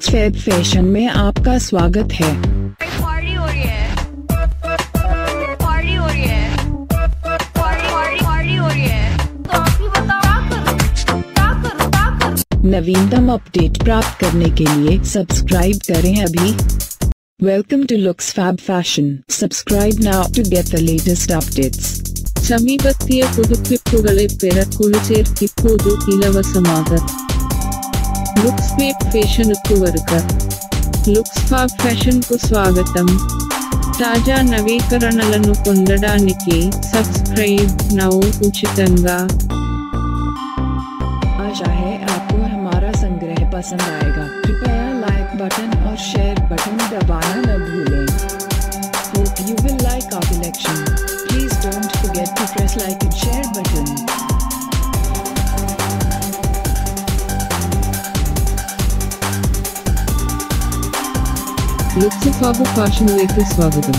Feb fashion में आपका स्वागत है पार्टी हो रही है पार्टी हो रही है पार्टी पार्टी पार्टी हो रही है तो आप ही बताओ क्या करूं क्या करूं क्या करूं नवीनतम अपडेट प्राप्त करने के लिए सब्सक्राइब करें अभी welcome to Looks Fab fashion subscribe now to get the latest updates சமீபத்திய புதுப்பிப்புகளை பெற குழுச்சேர் இப்போது இலவசமாக లుక్స్ వేప్ ఫేషన్కు వరుక లుక్స్ ఫాబ్ ఫ్యాషన్కు స్వాగతం తాజా నవీకరణలను పొందడానికి సబ్స్క్రైబ్ నౌ ఉచితంగా आशा है आपको हमारा संग्रह पसंद आएगा कृपया लाइक बटन और शेयर बटन दबाना न भूलें Hope you will like our collection. Please don't forget to press like and share लोकसभाबू फॅशनलेचे स्वागतम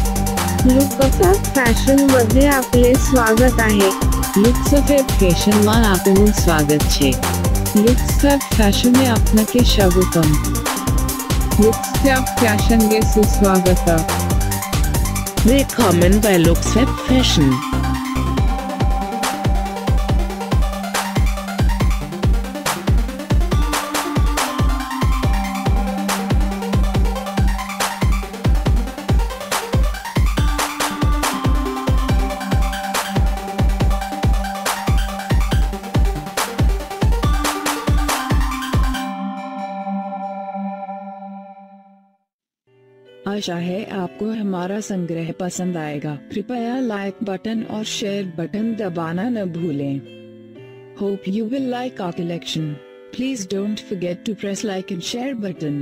लोकसभा ફેશન મધ્ય આપલે સ્વાગત આહે લોકસભા ફેશનમાં આપનું સ્વાગત છે લોકસભા ફેશને આપનાકે સ્વાગતમ લોકસભા ફેશન ગે સુસ્વાગત Willkommen bei Luxweb Fashion. आशा है आपको हमारा संग्रह पसंद आएगा। कृपया लाइक बटन और शेयर बटन दबाना न भूलें। Hope you will like our collection please don't forget to press like and share button